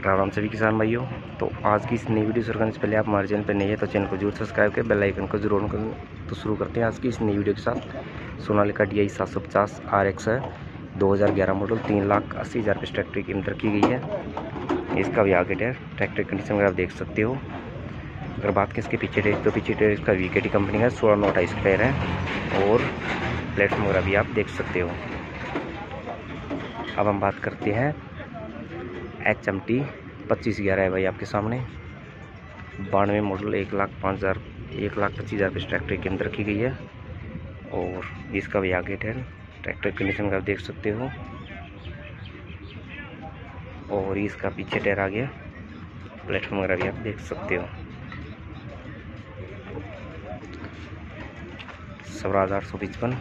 राम सभी किसान भाइयों। तो आज की इस नई वीडियो शुरू करने से पहले आप हमारे चैनल पर नए हैं तो चैनल को ज़रूर सब्सक्राइब करें, बेल आइकन को ज़रूर करें। तो शुरू करते हैं आज की इस नई वीडियो के साथ। सोनालिका डी आई सात सौ पचास आर एक्स है। दो हज़ार ग्यारह मॉडल तीन लाख अस्सी हज़ार रुपये ट्रैक्टर की कीमत रखी गई है। इसका भी आगे टायर ट्रैक्टर कंडीशन अगर आप देख सकते हो। अगर बात करें इसके पीछे टायर तो पीछे टायर इसका वी कंपनी है सोलह नौ अठाईस टायर है। और प्लेटफॉर्म वगैरह भी आप देख सकते हो। अब हम बात करते हैं एच एम टी पच्चीस ग्यारह है भाई आपके सामने। बानवे मॉडल एक लाख पाँच हज़ार, एक लाख पच्चीस हज़ार रुपये ट्रैक्टर की अंदर रखी गई है। और इसका भी आगे है ट्रैक्टर कंडीशन का आप देख सकते हो। और इसका पीछे टायर आ गया, प्लेटफॉर्म वगैरह भी आप देख सकते हो। स्वराज आठ सौ पचपन,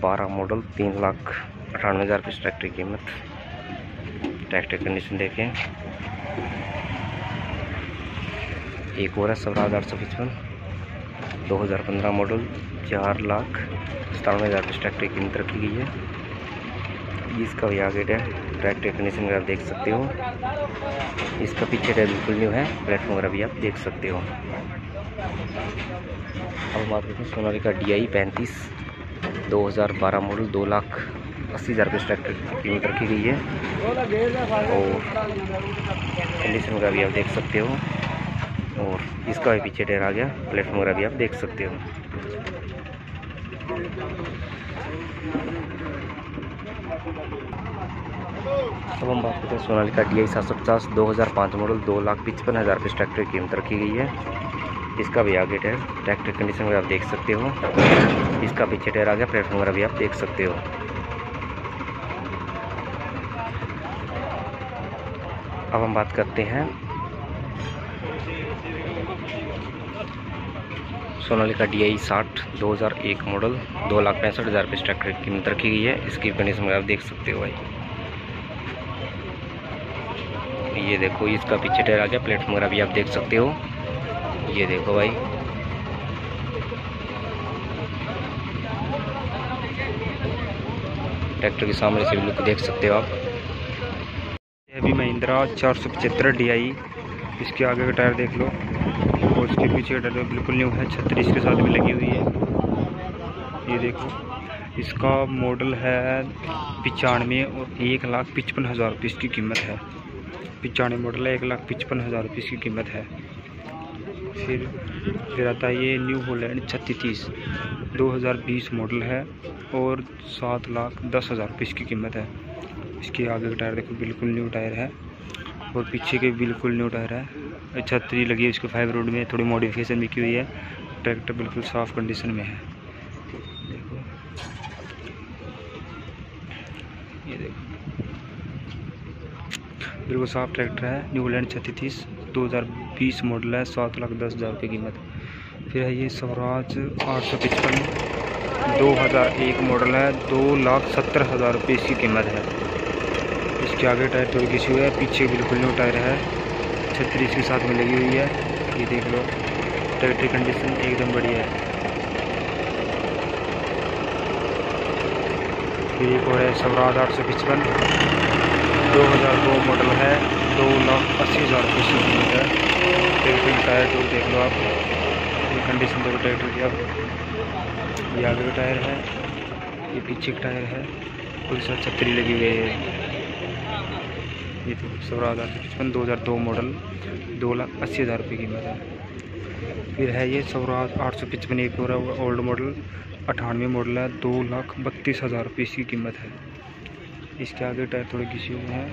बारह मॉडल, तीन लाख अठानवे हज़ार रुपये ट्रैक्टर की कीमत। ट्रैक्टर कंडीशन देखें। एक और है स्वराज आठ सौ पचपन दो हज़ार पंद्रह मॉडल चार लाख सतानवे हज़ार रुपये ट्रैक्टर की कीमत रखी गई है। इसका भी आगे है ट्रैक्टर कंडीशन आप देख सकते हो। इसका पीछे टायर बिल्कुल न्यू है प्लेटफॉर्म वगैरह भी आप देख सकते हो। अब करते हैं सोनालिका डी आई पैंतीस, दो हज़ार बारह मॉडल दो लाख अस्सी हज़ार रुपये ट्रैक्टर की कीमत रखी गई है। और कंडीशन का भी आप देख सकते हो। और इसका भी पीछे टेर आ गया। प्लेटफॉर्म वगैरह भी आप देख सकते हो। अब हम बात करते हैं सोनालिका डी आई सात सौ पचास, दो हज़ार पाँच मॉडल दो लाख पचपन हज़ार रुपये ट्रैक्टर की कीमत रखी गई है। इसका भी आगे टायर ट्रैक्टर कंडीशन वगैरह आप देख सकते हो। इसका पीछे टायर आ गया। प्लेटफॉर्म वगैरह भी आप देख सकते हो। अब हम बात करते हैं। सोनालिका डी आई साठ, दो हज़ार एक मॉडल, दो लाख पैंसठ हज़ार रुपये ट्रैक्टर की कीमत रखी गई है। इसकी कंडीशन में आप देख सकते हो भाई। ये देखो, इसका पीछे टायर आ गया, प्लेटफॉर्म वगैरह भी आप देख सकते हो। ये देखो भाई। ट्रैक्टर के सामने से लुक देख सकते हो आप। ये भी महिंद्रा चार सौ पचहत्तर डी आई इसके आगे का टायर देख लो। और इसके पीछे का टायर बिल्कुल न्यू है, छत्तीस के साथ में लगी हुई है। ये देखो, इसका मॉडल है पचानवे और एक लाख पचपन हज़ार रुपये इसकी कीमत है। पचानवे मॉडल है, एक लाख पचपन हज़ार रुपये इसकी कीमत है। फिर फिर आता है ये न्यू होलैंड छत्तीस, दो हज़ार बीस मॉडल है और सात लाख दस हज़ार रुपये इसकी कीमत है। इसके आगे का टायर देखो, बिल्कुल न्यू टायर है। और पीछे के बिल्कुल न्यू टायर है। छतरी लगी है इसको फाइव रोड में, थोड़ी मॉडिफिकेशन भी की हुई है। ट्रैक्टर बिल्कुल साफ़ कंडीशन में है। देखो। ये देखो। बिल्कुल साफ़ ट्रैक्टर है। न्यूलैंड छत्तीस, दो हज़ार बीस मॉडल है। सात लाख दस हज़ार रुपये कीमत। फिर है ये स्वराज आठ सौ पचपन, दो हज़ार एक मॉडल है। दो लाख सत्तर हज़ार रुपये इसकी कीमत है। इसके आगे टायर थोड़ी किसी हुई है, पीछे बिल्कुल न्यू टायर है। छतरी इसके साथ में लगी हुई है। ये देख लो ट्रैक्टर कंडीशन एकदम बढ़िया है। फिर एक और है स्वराज आठ सौ पचपन। दो हज़ार दो मॉडल है, दो लाख अस्सी हज़ार इसकी कीमत है। ट्रैक्टर टायर टूर देख लो आप। ये कंडीशन देखो ट्रैक्टर की आप ये आगे का टायर है, ये पीछे का टायर है। और साथ छतरी लगी हुई है। ये तो स्वराज आठ सौ पचपन, दो हज़ार दो मॉडल, दो लाख अस्सी हज़ार रुपये कीमत है। फिर है ये स्वराज आठ सौ पचपन, एक और ओल्ड मॉडल, अठानवे मॉडल है, दो लाख बत्तीस हज़ार रुपये इसकी कीमत है। इसके आगे टायर थोड़े घिसे हुए हैं।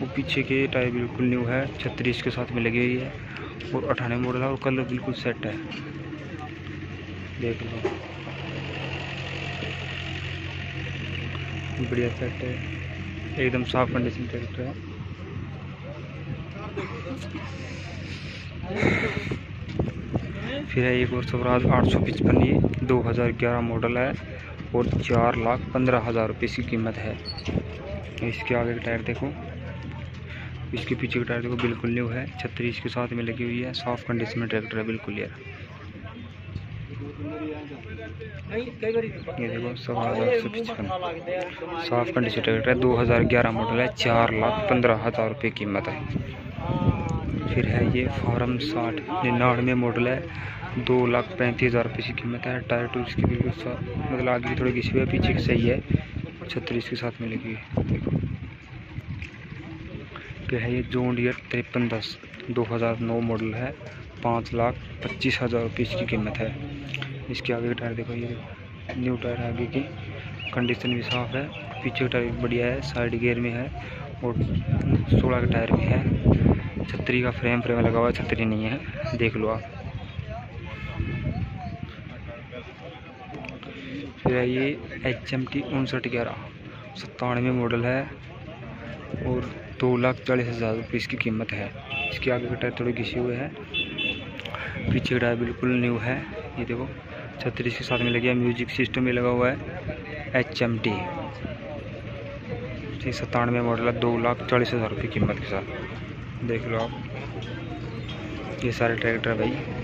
वो पीछे के टायर बिल्कुल न्यू है, छत्तीस के साथ में लगी हुई है, और अठानवे मॉडल है, और कलर बिल्कुल सेट है। देख लो। बढ़िया सेट है। एकदम साफ़ कंडीशन ट्रैक्टर है। फिर है एक और स्वराज आठ सौ पचपन, ये दो हज़ार ग्यारह मॉडल है और चार लाख पंद्रह हज़ार रुपये इसकी कीमत है। इसके आगे का टायर देखो। इसके पीछे का टायर देखो, बिल्कुल न्यू है। छत्तीस के साथ में लगी हुई है। साफ़ कंडीशन में ट्रैक्टर है, बिल्कुल यार ये देखो हज़ार पचपन साफ़ कंडीशन ट्रैक्टर है, दो हज़ार ग्यारह मॉडल है, चार लाख पंद्रह हज़ार रुपये कीमत है। फिर है ये फार्म साठ, निन्यानवे मॉडल है, दो लाख पैंतीस हज़ार रुपये की कीमत है। टायर टूर इसकी बिल्कुल मतलब आगे थोड़ी घिसी है, पीछे की सही है, छत्तीस के साथ मिलेगी देखो। फिर है ये जोन डियर तिरपन दस, दो हज़ार नौ मॉडल है, पाँच लाख पच्चीस हज़ार रुपये इसकी कीमत है। इसके आगे का टायर देखो, ये न्यू टायर आगे की। कंडीशन भी साफ़ है। पीछे का टायर बढ़िया है साइड गियर में है और सोलह का टायर भी है। छतरी का फ्रेम फ्रेम लगा हुआ है, छतरी नहीं है। देख लो आप। फिर ये एच एम टी उनसठ ग्यारह। सत्तानवे मॉडल है और दो लाख चालीस हज़ार रुपये इसकी कीमत है। इसके आगे का टायर थोड़े घिसे हुए हैं। पीछे का टायर बिल्कुल न्यू है। ये देखो। छत्तीस के साथ में लगे म्यूज़िक सिस्टम भी लगा हुआ है। एच एम टी सत्तानवे मॉडल है। दो लाख चालीस हज़ार रुपये कीमत के साथ। देख लो आप। ये सारे ट्रैक्टर भाई।